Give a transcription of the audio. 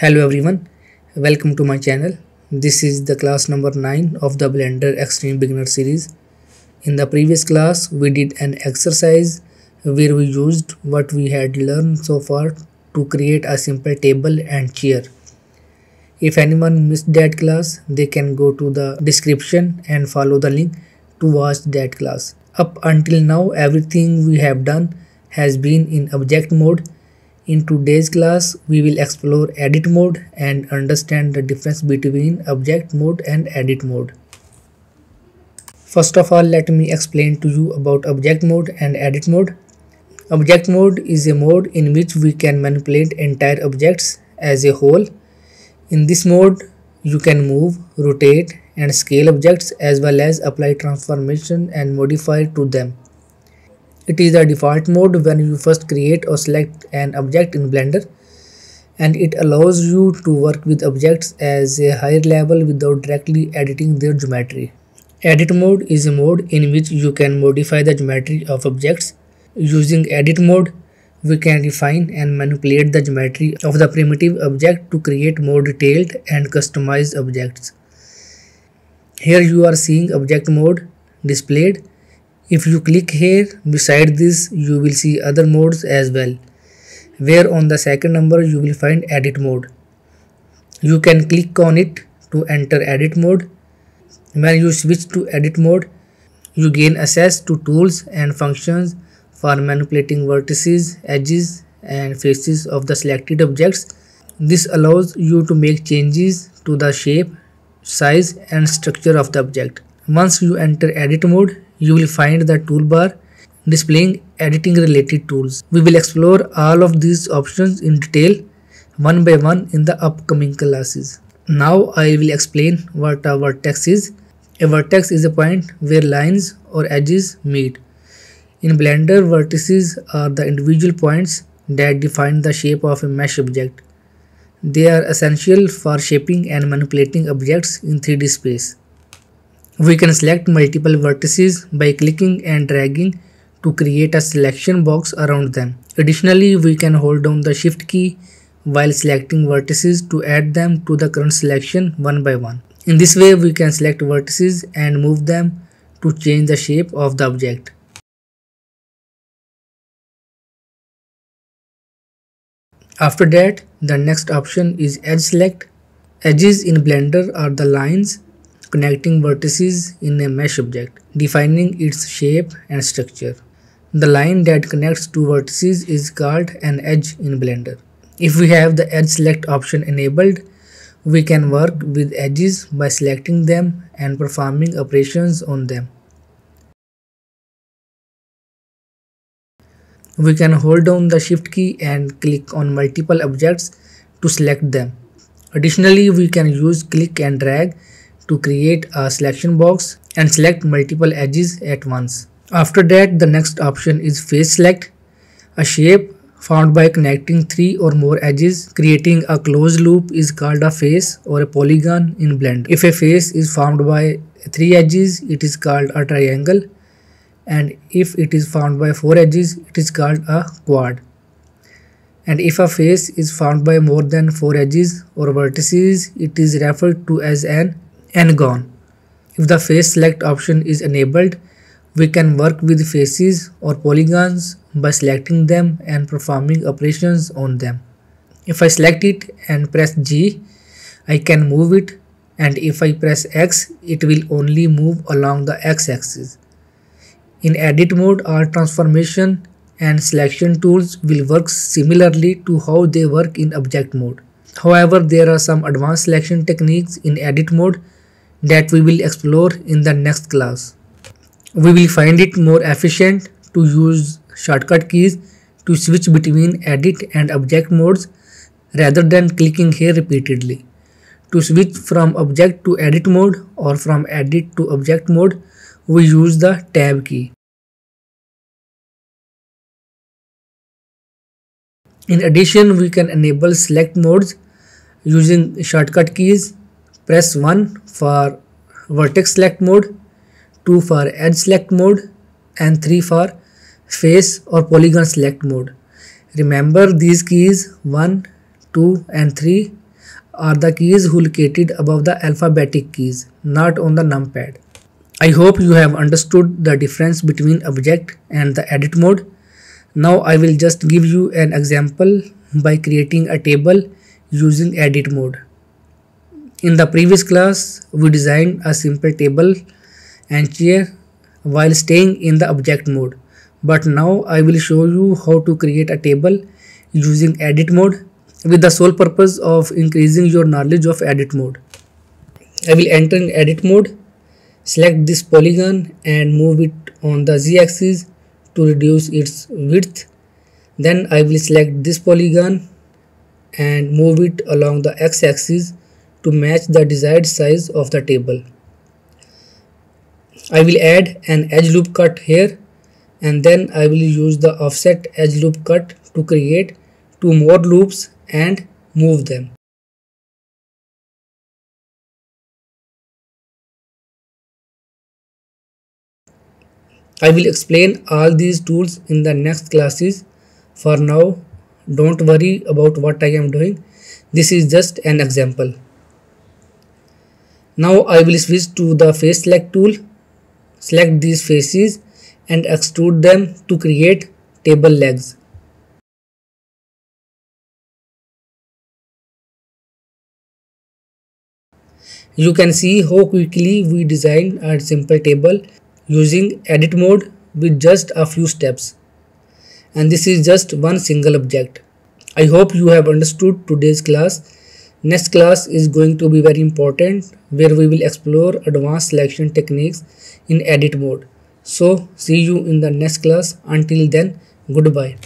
Hello everyone, welcome to my channel. This is the class number 9 of the Blender Extreme Beginner series. In the previous class, we did an exercise where we used what we had learned so far to create a simple table and chair. If anyone missed that class, they can go to the description and follow the link to watch that class. Up until now, everything we have done has been in object mode in today's class, we will explore edit mode and understand the difference between object mode and edit mode. First of all, let me explain to you about object mode and edit mode. Object mode is a mode in which we can manipulate entire objects as a whole. In this mode, you can move, rotate and scale objects as well as apply transformation and modify to them. It is the default mode when you first create or select an object in Blender and it allows you to work with objects as a higher level without directly editing their geometry. Edit mode is a mode in which you can modify the geometry of objects. Using edit mode, we can refine and manipulate the geometry of the primitive object to create more detailed and customized objects. Here you are seeing object mode displayed if you click here beside this you will see other modes as well where on the second number you will find edit mode. You can click on it to enter edit mode. When you switch to edit mode you gain access to tools and functions for manipulating vertices, edges and faces of the selected objects. This allows you to make changes to the shape, size and structure of the object. Once you enter edit mode, you will find the toolbar displaying editing related tools. We will explore all of these options in detail one by one in the upcoming classes. Now I will explain what a vertex is. A vertex is a point where lines or edges meet. In Blender, vertices are the individual points that define the shape of a mesh object. They are essential for shaping and manipulating objects in 3D space. We can select multiple vertices by clicking and dragging to create a selection box around them. Additionally, we can hold down the shift key while selecting vertices to add them to the current selection one by one. In this way, we can select vertices and move them to change the shape of the object. After that, the next option is Edge Select. Edges in Blender are the lines connecting vertices in a mesh object, defining its shape and structure. The line that connects two vertices is called an edge in Blender. If we have the edge select option enabled, we can work with edges by selecting them and performing operations on them. We can hold down the shift key and click on multiple objects to select them. Additionally, we can use click and drag to create a selection box and select multiple edges at once. After that the next option is face select, a shape found by connecting three or more edges. Creating a closed loop is called a face or a polygon in Blender. If a face is formed by three edges, it is called a triangle and if it is formed by four edges, it is called a quad. And if a face is formed by more than four edges or vertices, it is referred to as an n-gon. If the face select option is enabled, we can work with faces or polygons by selecting them and performing operations on them. If I select it and press G, I can move it and if I press X, it will only move along the X-axis. In edit mode, our transformation and selection tools will work similarly to how they work in object mode. However, there are some advanced selection techniques in edit mode that we will explore in the next class. We will find it more efficient to use shortcut keys to switch between edit and object modes rather than clicking here repeatedly. To switch from object to edit mode or from edit to object mode, we use the tab key. In addition, we can enable select modes using shortcut keys Press 1 for vertex select mode, 2 for edge select mode and 3 for face or polygon select mode. Remember these keys 1, 2 and 3 are the keys located above the alphabetic keys, not on the numpad. I hope you have understood the difference between object and the edit mode. Now I will just give you an example by creating a table using edit mode. In the previous class, we designed a simple table and chair while staying in the object mode. But now I will show you how to create a table using edit mode with the sole purpose of increasing your knowledge of edit mode. I will enter in edit mode, select this polygon and move it on the z-axis to reduce its width. Then I will select this polygon and move it along the x-axis to match the desired size of the table. I will add an edge loop cut here and then I will use the offset edge loop cut to create two more loops and move them. I will explain all these tools in the next classes. For now, don't worry about what I am doing. This is just an example. Now I will switch to the face select tool. Select these faces and extrude them to create table legs. You can see how quickly we designed a simple table using edit mode with just a few steps. And this is just one single object. I hope you have understood today's class. Next class is going to be very important where we will explore advanced selection techniques in edit mode. So see you in the next class. Until then, goodbye.